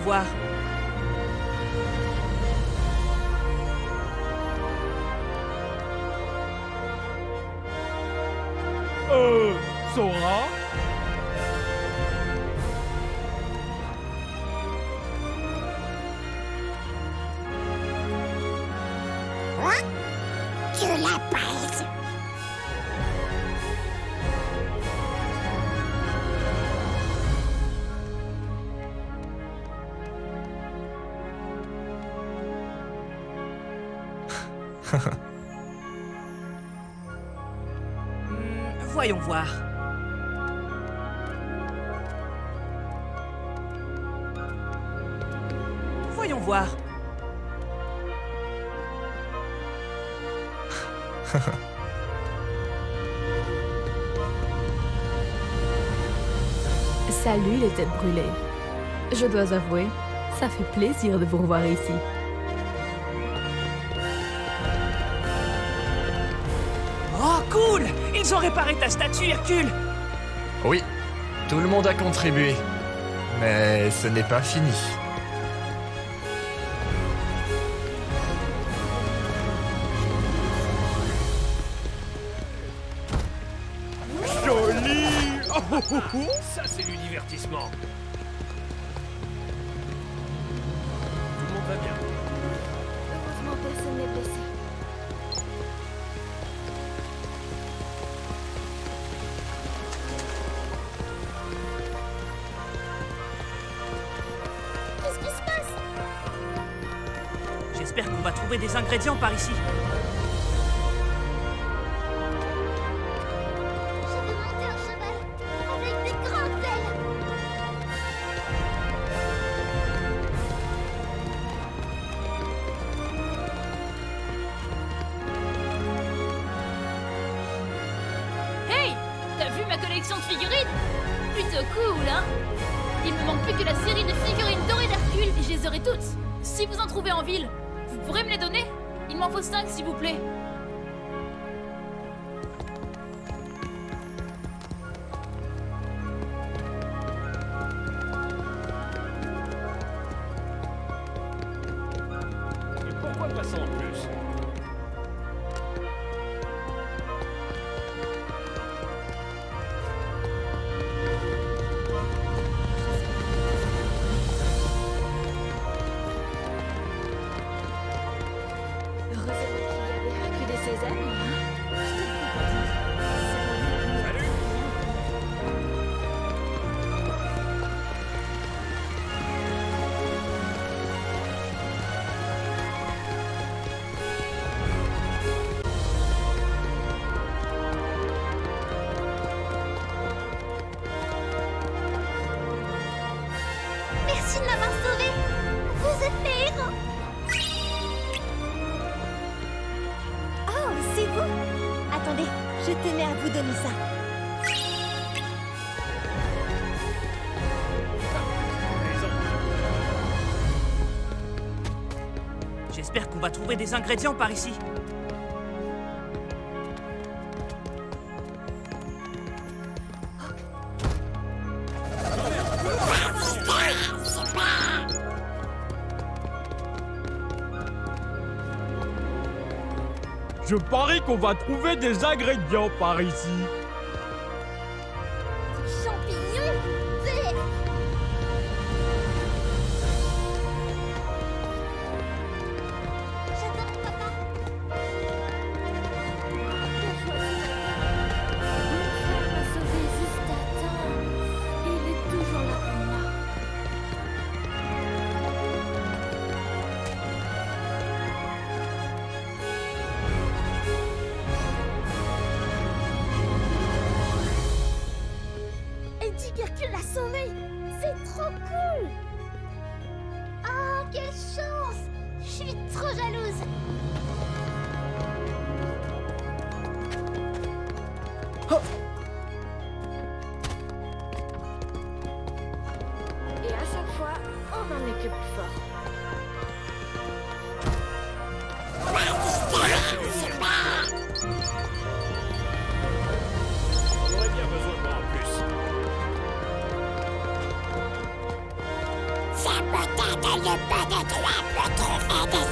voir. Euh, Sora? Quoi Que la presse Voyons voir. Voyons voir. Salut les têtes brûlées. Je dois avouer, ça fait plaisir de vous revoir ici. Cool Ils ont réparé ta statue, Hercule Oui, tout le monde a contribué. Mais ce n'est pas fini. Joli Oh, oh, oh, oh. Ça, c'est du divertissement. J'espère qu'on va trouver des ingrédients par ici. Vais monter un cheval avec des grandes ailes Hey T'as vu ma collection de figurines? Plutôt cool, hein? Il me manque plus que la série de figurines dorées d'Hercule et je les aurai toutes. Si vous en trouvez en ville, vous pourrez me les donner? Il m'en faut 5 s'il vous plaît. Et pourquoi pas en plus? Merci de m'avoir sauvé. Vous êtes je tenais à vous donner ça. J'espère qu'on va trouver des ingrédients par ici. Je parie qu'on va trouver des ingrédients par ici. Qu'Hercule l'a sauvé C'est trop cool. Oh, quelle chance. Je suis trop jalouse you better clap your fingers.